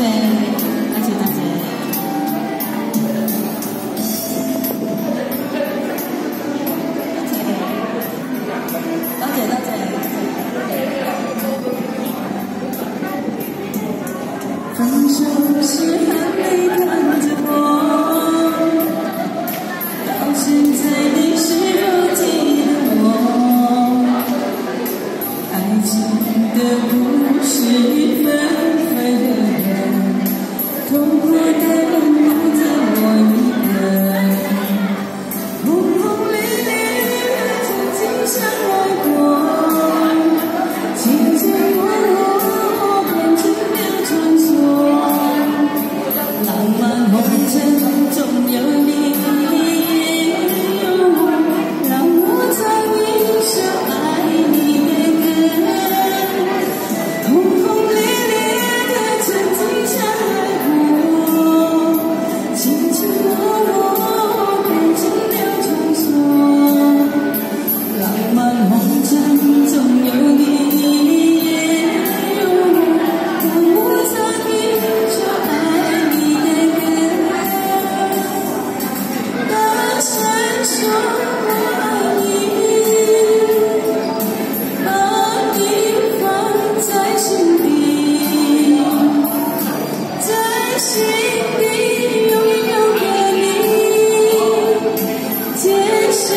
大姐大姐大姐大姐大姐分手时含泪看着我到现在你是否记得我爱情的故事分分。心底永远有个你今生